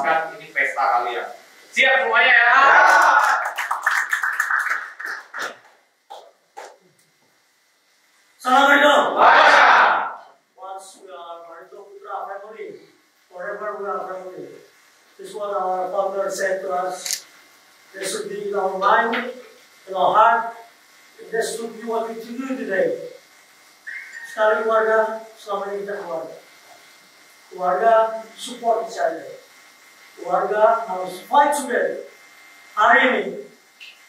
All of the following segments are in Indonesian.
kamu lepaskan ini pesta kalian siap semuanya ya Salam Marindo. Baca. Once we are Marindo Putra family, forever we are family. This is what our founder said to us. This should be in our mind, in our heart. This should be what we to do today. Sekali keluarga, selama ini kita keluarga. Keluarga support each other. Keluarga harus fight together. Hari ini,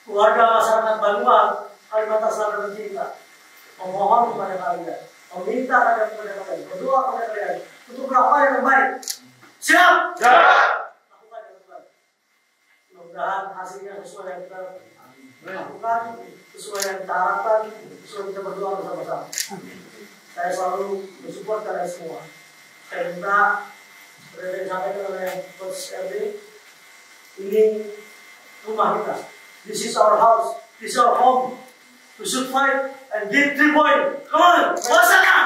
keluarga masyarakat Banua, Kalimantan Selatan kita memohon kepada kalian, meminta kalian kepada kalian, berdoa kepada kalian untuk melakukan yang terbaik. Siap? Lakukan yang terbaik. Mudah-mudahan hasilnya sesuai yang kita lakukan, sesuai yang kita harapkan, sesuai kita berdoa bersama-sama. Saya selalu bersupport kalian semua. Saya minta seperti yang disampaikan oleh Coach RD, ini rumah kita. This is our house. This is our home. We should fight and get three point. Come on, Wasana!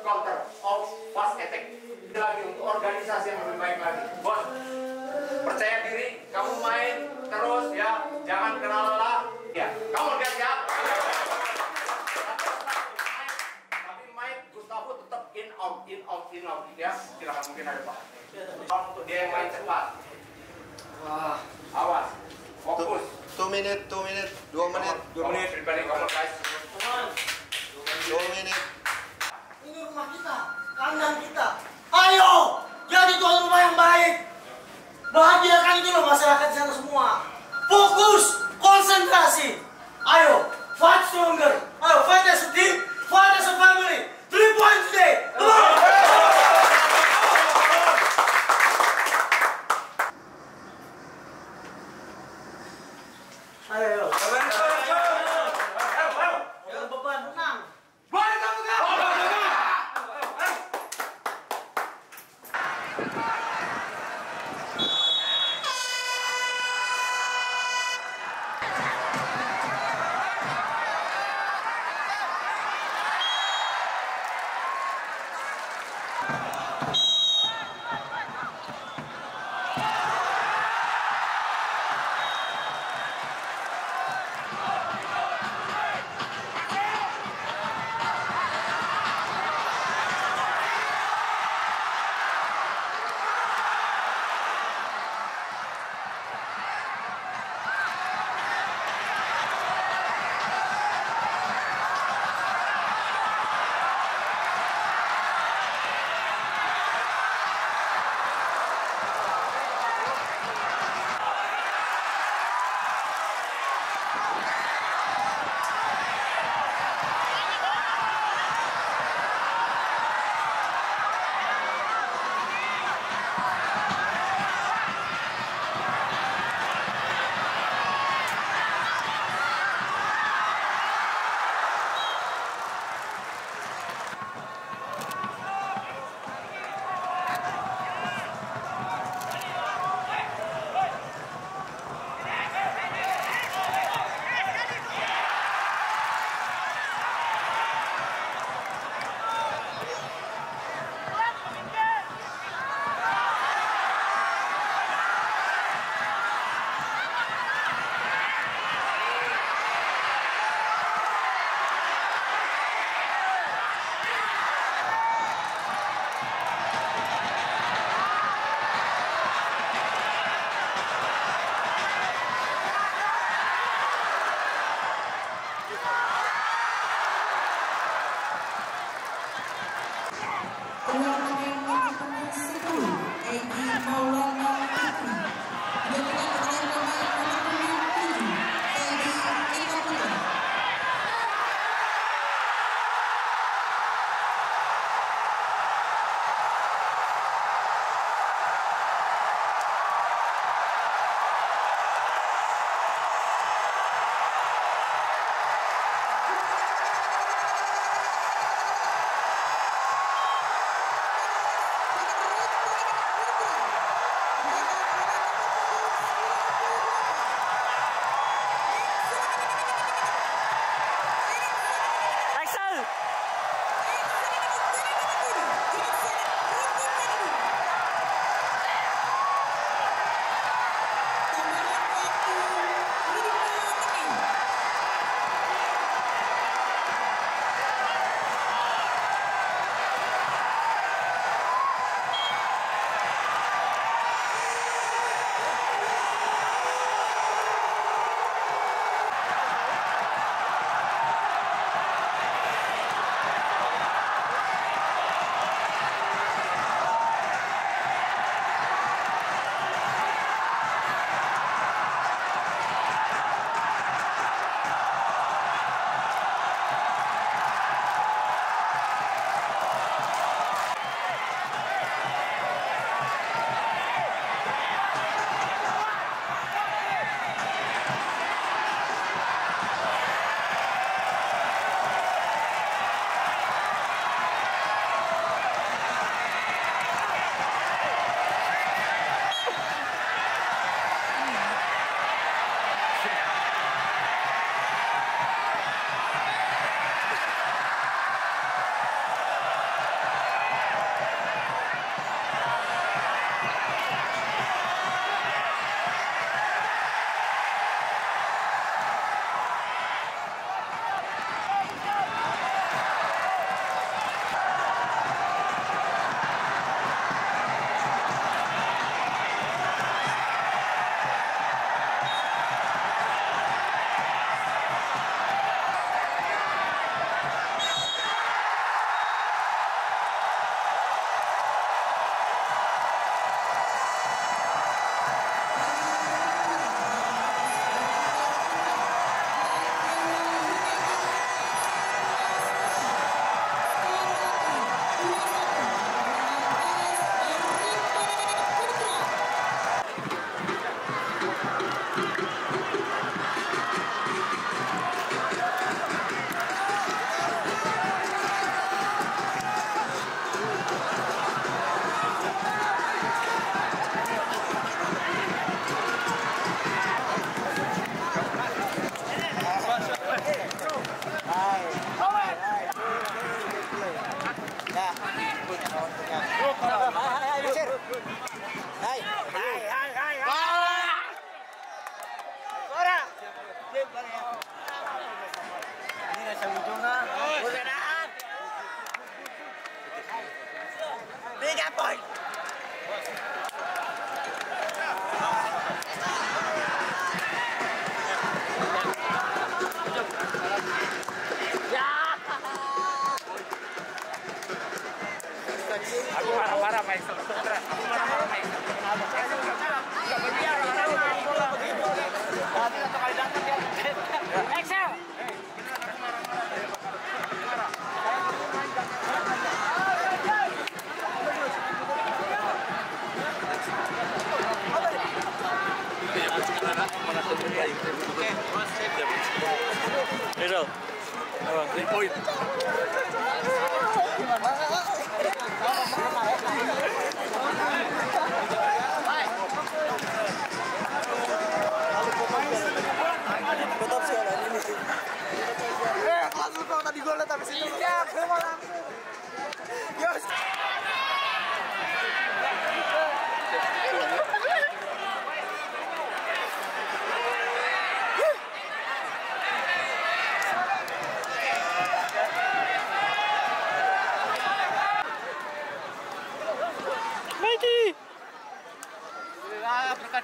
counter or fast attack. Ini lagi untuk organisasi yang lebih baik lagi. Bos, percaya diri, kamu main terus ya, jangan kenal lelah. Ya, kamu guys ya. Tapi main Gustavo tetap in out, in out, in out ya. Silakan mungkin ada pak. Untuk dia yang main cepat. Wah, awas, fokus. Two minute, two minute, dua menit, Dua menit, everybody come on guys. dua menit. Rumah kita, kandang kita. Ayo, jadi tuan rumah yang baik. Bahagiakan itu loh masyarakat di sana semua. Fokus, konsentrasi. Ayo, fight stronger. Ayo, fight as a team, fight as a family. Three points today. Come on. Ayo, ayo. Apa?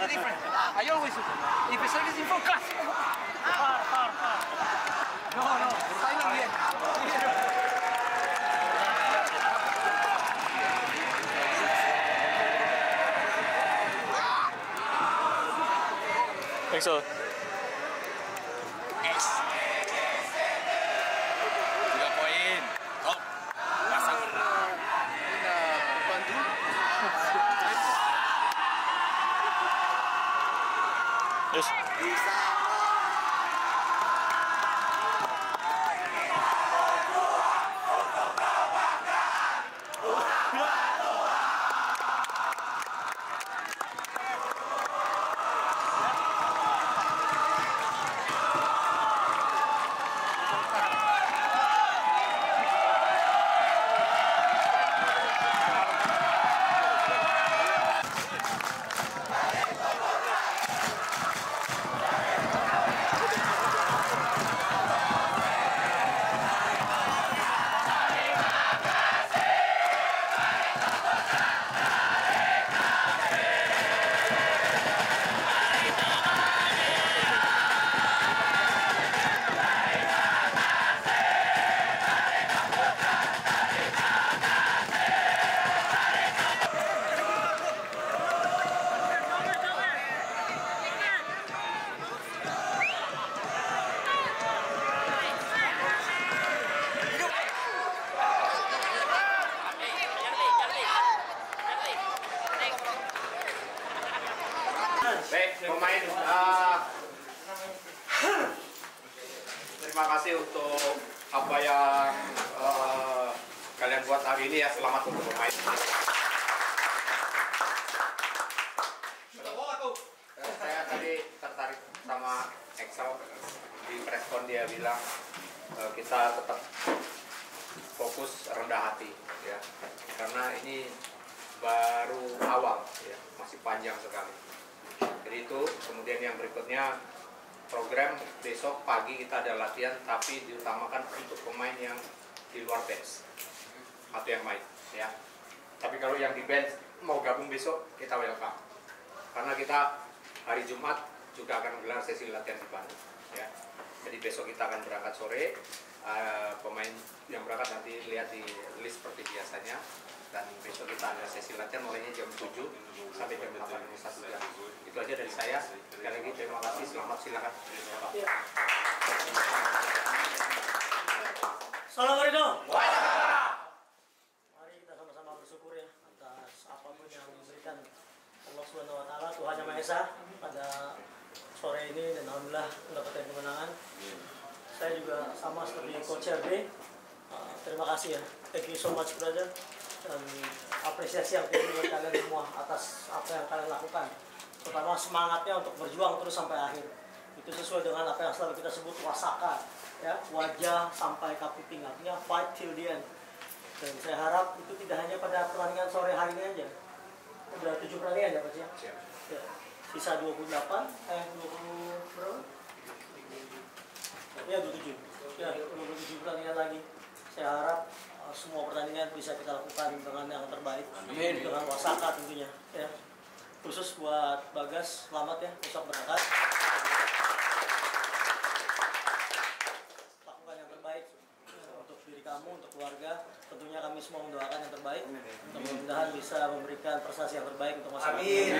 so different. I always do. it. If a service is in focus. No, no, kalian buat hari ini ya. Selamat untuk pemain. Eh, Saya tadi tertarik sama Excel. Di preskon dia bilang eh, kita tetap fokus rendah hati ya. Karena ini baru awal ya. Masih panjang sekali. Jadi itu kemudian yang berikutnya program besok pagi kita ada latihan tapi diutamakan untuk pemain yang di luar bench atau yang main ya. Tapi kalau yang di bench mau gabung besok kita welcome. Karena kita hari Jumat juga akan gelar sesi latihan di Bandung ya. Jadi besok kita akan berangkat sore Eh, pemain yang berangkat nanti lihat di list seperti biasanya. Dan besok kita ada sesi latihan mulainya jam 7 sampai jam 8 satu jam. Itu aja dari saya. Sekali lagi terima kasih. Selamat silakan. Assalamualaikum. Mari kita sama-sama bersyukur ya atas apa pun yang diberikan Allah Subhanahu wa taala Tuhan Yang Maha Esa pada sore ini dan alhamdulillah mendapatkan kemenangan. Saya juga sama seperti Coach RD. Uh, terima kasih ya. Thank you so much brother. Dan apresiasi yang tinggi buat kalian semua atas apa yang kalian lakukan. Terutama semangatnya untuk berjuang terus sampai akhir. Itu sesuai dengan apa yang selalu kita sebut wasaka. Ya, wajah sampai kapiting artinya fight till the end. Dan saya harap itu tidak hanya pada pertandingan sore hari ini aja. Udah tujuh pertandingan ya Coach ya? Ya. Sisa 28, eh 20 berapa? Ya 27. Ya 27 pertandingan lagi. Saya harap uh, semua pertandingan bisa kita lakukan dengan yang terbaik. Amin. Dengan wasaka tentunya. Ya. Khusus buat Bagas, selamat ya besok berangkat. kami semua mendoakan yang terbaik. Mudah-mudahan bisa memberikan prestasi yang terbaik untuk Mas Amin.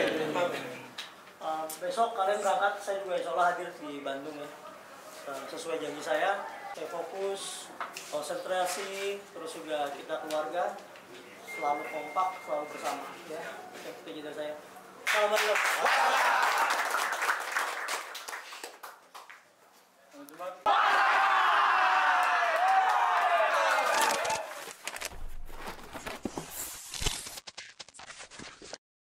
Uh, besok kalian berangkat, saya juga insya Allah hadir di Bandung ya. Uh, sesuai janji saya, saya fokus, konsentrasi, terus juga kita keluarga selalu kompak, selalu bersama ya. Itu cerita saya. Salam alaikum.